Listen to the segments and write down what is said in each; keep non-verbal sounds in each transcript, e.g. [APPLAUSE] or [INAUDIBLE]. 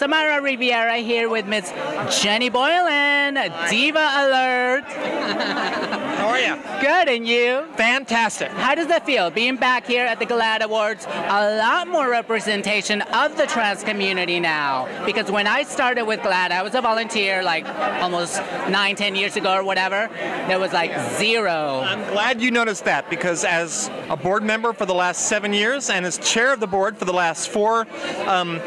Samara Riviera here with Miss Jenny Boylan, Diva Alert. How are you? Good, and you? Fantastic. How does that feel, being back here at the GLAAD Awards? A lot more representation of the trans community now. Because when I started with GLAAD, I was a volunteer like almost nine, ten years ago or whatever. There was like zero. I'm glad you noticed that because as a board member for the last seven years and as chair of the board for the last four, um,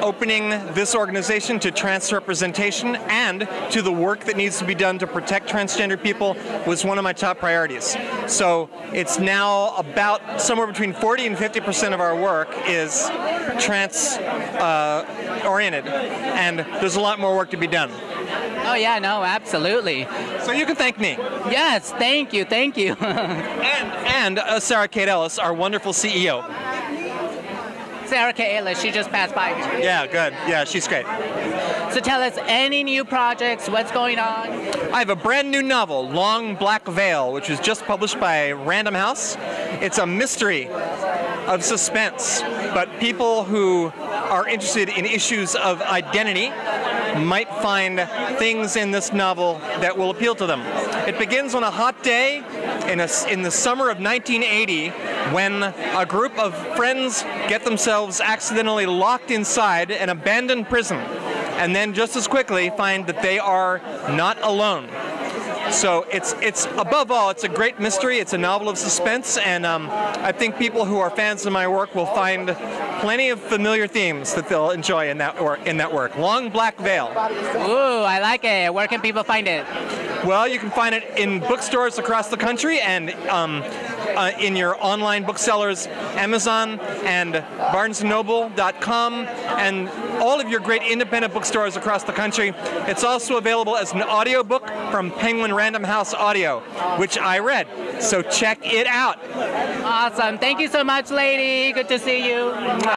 opening this organization to trans representation and to the work that needs to be done to protect transgender people was one of my top priorities. So it's now about somewhere between 40 and 50 percent of our work is trans uh, oriented, and there's a lot more work to be done. Oh yeah, no, absolutely. So you can thank me. Yes, thank you, thank you. [LAUGHS] and and uh, Sarah Kate Ellis, our wonderful CEO. Sarah K. Ellis, she just passed by. Yeah, good. Yeah, she's great. So tell us any new projects, what's going on? I have a brand new novel, Long Black Veil, which was just published by Random House. It's a mystery of suspense, but people who are interested in issues of identity might find things in this novel that will appeal to them. It begins on a hot day in, a, in the summer of 1980 when a group of friends get themselves accidentally locked inside an abandoned prison and then just as quickly find that they are not alone. So it's it's above all, it's a great mystery. It's a novel of suspense, and um, I think people who are fans of my work will find plenty of familiar themes that they'll enjoy in that or in that work. Long Black Veil. Ooh, I like it. Where can people find it? Well, you can find it in bookstores across the country and um, uh, in your online booksellers, Amazon and BarnesandNoble.com, and all of your great independent bookstores across the country. It's also available as an audiobook from Penguin Random House Audio, which I read. So check it out. Awesome. Thank you so much, lady. Good to see you.